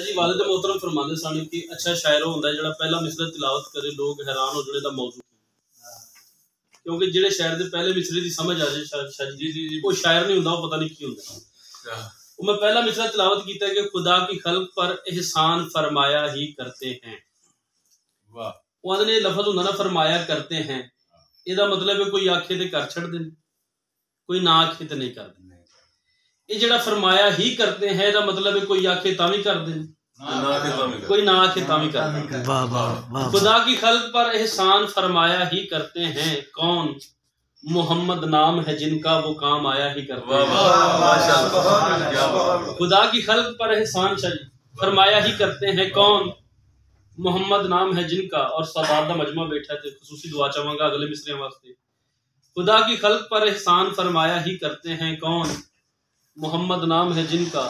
ਜੀ ਵਾਲਿਦ ਮੋਹਤਰਮ ਫਰਮਾਉਂਦੇ ਸਨ ਕਿ ਅੱਛਾ ਸ਼ਾਇਰ ਹੁੰਦਾ ਜਿਹੜਾ ਪਹਿਲਾ ਮਿਸਰਾ ਤਿਲਾਵਤ ਕਰੇ ਲੋਕ ਹੈਰਾਨ ਹੋ ਜਣੇ ਦਾ ਮੌਜੂਦ ਕਿਉਂਕਿ ਜਿਹੜੇ ਸ਼ਾਇਰ ਦੇ ਪਹਿਲੇ ਮਿਸਰੇ ਦੀ ਸਮਝ ਆ ਜੇ ਸ਼ਾਹ ਜੀ ਉਹ ਸ਼ਾਇਰ ਨਹੀਂ ਹੁੰਦਾ ਉਹ ਪਤਾ ਨਹੀਂ ਕੀ ਹੁੰਦਾ। ਉਹ ਮੈਂ ਪਹਿਲਾ ਮਿਸਰਾ ਤਿਲਾਵਤ ਕੀਤਾ ਕਿ ਖੁਦਾ ਕੀ ਖਲਕ ਪਰ ਇਹਸਾਨ ਫਰਮਾਇਆ ਹੀ ਕਰਤੇ ਹੈ। ਵਾਹ। ਉਹਨਾਂ ਨੇ ਲਫ਼ਜ਼ ਹੁੰਦਾ ਨਾ ਫਰਮਾਇਆ ਕਰਤੇ ਹੈ। ਇਹਦਾ ਮਤਲਬ ਹੈ ਕੋਈ ਆਖੇ ਤੇ ਕਰ ਛੱਡਦੇ ਨੇ ਕੋਈ ਨਾ ਆਖੇ ਤੇ ਨਹੀਂ ਕਰਦੇ ਇਹ ਜਿਹੜਾ ਫਰਮਾਇਆ ਹੀ ਕਰਤੇ ਹੈ ਇਹਦਾ ਮਤਲਬ ਹੈ ਕੋਈ ਆਖੇ ਤਾਂ ਵੀ ਕਰਦੇ ਨੇ कोई ना आखे तामी करते हैं वाह वाह वाह खुदा की खल्क पर एहसान फरमाया ही करते हैं कौन मोहम्मद नाम है जिनका वो काम आया ही करते हैं खुदा की खल्क पर एहसान शाही फरमाया ही करते हैं कौन मोहम्मद नाम है जिनका और सदाद दा मजमा बैठा थे खसूसी दुआ चाहूंगा अगले मिसरे वास्ते खुदा की खल्क पर एहसान फरमाया ही करते हैं कौन मोहम्मद नाम है जिनका।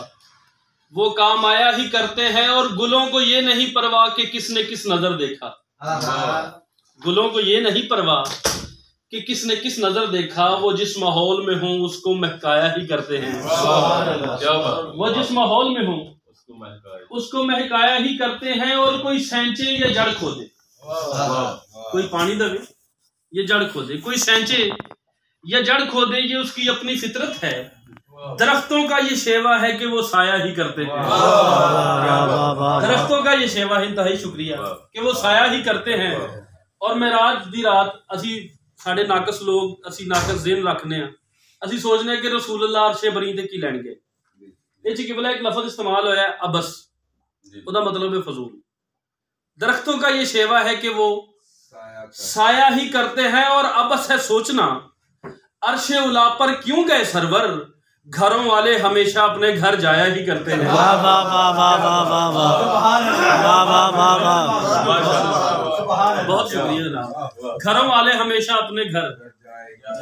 वो काम आया ही करते हैं और गुलों को ये नहीं परवाह कि किसने किस नज़र देखा। गुलों को ये नहीं परवाह कि किसने किस नज़र देखा वो जिस माहौल में हो उसको महकाया ही करते हैं। वो जिस माहौल में हो। उसको महकाया ही करते हैं और कोई सेंचे या जड़ खोदे। कोई पानी दबे ये जड़ खोदे। कोई सेंचे या जड़ खोदे ये उसकी अपनी फितरत है। दरख्तों का ये सेवा है कि वो साया ही करते हैं वाह वाह वाह दरख्तों का ये सेवा है इंतहाई शुक्रिया कि वो साया ही करते हैं ਔਰ ਮੈਰਾਜ ਦੀ ਰਾਤ ਅਸੀਂ ਸਾਡੇ ਨਾਕਸ ਲੋਕ ਅਸੀਂ ਨਾਕਸ ਜ਼ਿਹਨ ਰੱਖਨੇ ਆ ਅਸੀਂ ਸੋਚਨੇ ਆ ਕਿ ਰਸੂਲullah ਅਰਸ਼ੇ ਬਰੀ ਤੇ ਕੀ ਲੈਣਗੇ ਇਹ ਚ ਕਿਬਲਾ ਇੱਕ ਲਫ਼ਜ਼ ਇਸਤੇਮਾਲ ਹੋਇਆ ਹੈ ਅਬਸ ਉਹਦਾ ਮਤਲਬ ਹੈ ਫਜ਼ੂਲ दरख्तों का ये सेवा है कि वो साया ही करते हैं और अबस है सोचना अरशे उला पर क्यों गए सरवर घरों वाले हमेशा अपने घर जाया ही करते हैं वाह वाह वाह वाह वाह वाह वाह वाह वाह वाह वाह बहुत शुक्रिया जनाब घरों वाले हमेशा अपने घर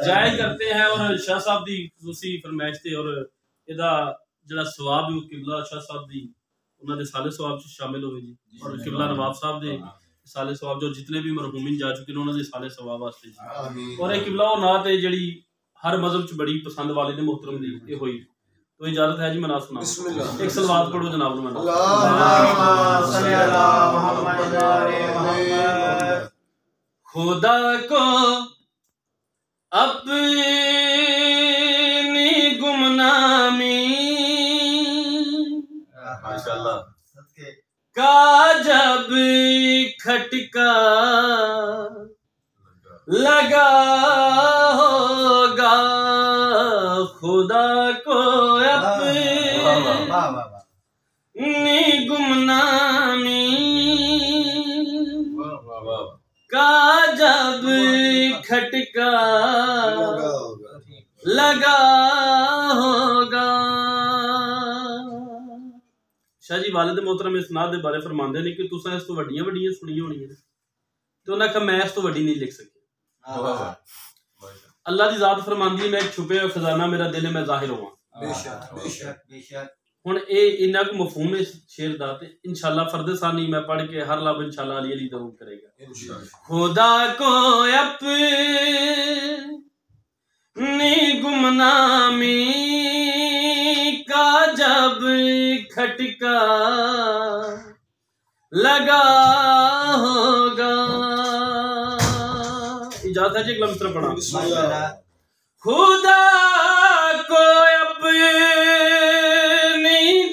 ਜਾਇਆ ਹੀ ਕਰਦੇ ਹੈ ਔਰ ਸ਼ਾਹ ਸਾਹਿਬ ਦੀ ਖੁਸੂਸੀ ਫਰਮਾਇਸ਼ ਤੇ ਔਰ ਇਹਦਾ ਜਿਹੜਾ ਸਵਾਬ ਹੈ ਉਹ ਕਿਬਲਾ ਸ਼ਾਹ ਸਾਹਿਬ ਦੀ ਉਹਨਾਂ ਦੇ ਸਾਲੇ ਸਵਾਬ ਚ ਸ਼ਾਮਿਲ ਹੋਵੇ ਜੀ ਔਰ ਕਿਬਲਾ ਨਵਾਬ ਸਾਹਿਬ ਦੇ ਸਾਲੇ ਸਵਾਬ ਜੋ ਜਿਤਨੇ ਵੀ ਮਰਹੂਮੀਨ ਜਾ ਚੁੱਕੇ ਨੇ ਉਹਨਾਂ ਦੇ ਸਾਲੇ ਸਵਾਬ ਵਾਸਤੇ ਜੀ ਔਰ ਇਹ ਕਿਬਲਾ ਉਹ ਨਾਤ ਹੈ ਜਿਹੜੀ ਹਰ ਮਜ਼ਹਬ ਚ ਬੜੀ ਪਸੰਦ ਵਾਲੇ ਦੇ ਮੁਹਤਰਮ ਦੀ ਇਹ ਹੋਈ तो इजाजत है जी मना सुना एक सलवात पढ़ो जनाब ने मना खुदा को अपनी गुमनामी का जब खटका लगा होगा खुदा को अपनी गुमनामी का जब खटका लगा होगा शाह जी वालिद मोहतरम इस्नाद ਦੇ ਬਾਰੇ ਫਰਮਾਉਂਦੇ ਨੇ ਕਿ ਤੁਸੀਂ ਇਸ ਤੋਂ ਵੱਡੀਆਂ ਵੱਡੀਆਂ ਸੁਣੀਆਂ ਹੋਣੀਆਂ ਨੇ ਤੇ ਉਹਨਾਂ ਕਹਾ ਮੈਂ ਇਸ ਤੋਂ ਵੱਡੀ ਨਹੀਂ ਲਿਖ ਸਕਿਆ ਅੱਲਾ ਦੀ ਜ਼ਾਤ ਫਰਮਾਂਦੀ ਮੈਂ ਛੁਪੇ ਹੋਏ ਖਜ਼ਾਨਾ ਮੇਰਾ ਦਿਲ ਮੈਂ ਜ਼ਾਹਿਰ ਹੋਵਾਂ ਬੇਸ਼ੱਕ ਬੇਸ਼ੱਕ ਬੇਸ਼ੱਕ ਹੁਣ ਇਹ ਇੰਨਾ ਕੁ ਮਫਹੂਮ ਹੈ ਸ਼ੇਰ ਦਾ ਤੇ ਇਨਸ਼ਾਅੱਲਾ ਫਰਦੇ ਸਾਨੀ ਮੈਂ ਪੜ ਕੇ ਹਰ ਲਬ ਇਨਸ਼ਾਅੱਲਾ ਅਲੀ ਅਲੀ ਦਰੂਦ ਕਰੇਗਾ ਖੁਦਾ ਕੋ ਆਪਣੀ ਗੁਮਨਾਮੀ ਕਾ ਜਬ ਖਟਕਾ ਲਗਾ ਹੋ इजाज़त है जी मित्र पढ़ा। खुदा को अपनी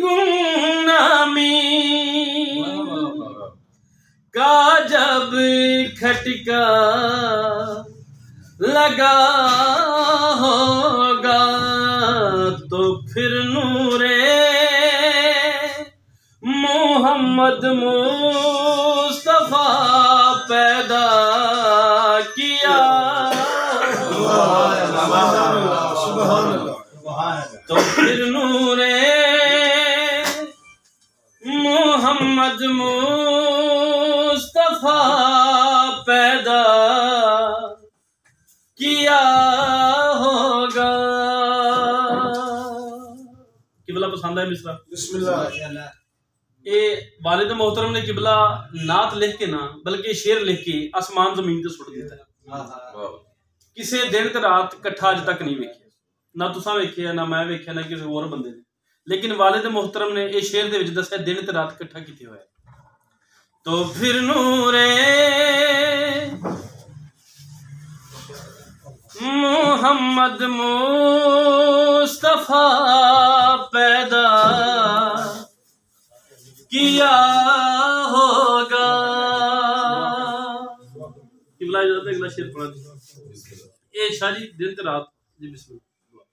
गुमनामी का जब खटका लगा होगा तो फिर नूरे। मोहम्मद मुस्तफ़ा मोहम्मद मुस्तफ़ा पैदा किया होगा। किबला पसंद है मिश्रा ये वालिद मोहतरम ने किबला नात लिख के ना बल्कि शेर लिख के आसमान ज़मीन से सुट दिता। किसी दिन रात इकट्ठा अज तक नहीं वेखिया। ना तुसा वेखिया ना मैं वेखिया ना किसी और बंद ने। ਲੇਕਿਨ ਵਾਲਿਦ ਮੁਹਤਰਮ ਨੇ ਇਹ ਸ਼ੇਰ ਦੇ ਵਿੱਚ ਦੱਸਿਆ ਦਿਨ ਤੇ ਰਾਤ ਇਕੱਠਾ ਕੀਤੇ ਹੋਇਆ तो फिर नूरे मोहम्मद मुस्तफा पैदा किया होगा किबला इजाजत है, अगला शेर पढ़ा दीजिए। ये शारी दिन ते रात जी बिस्मिल्लाह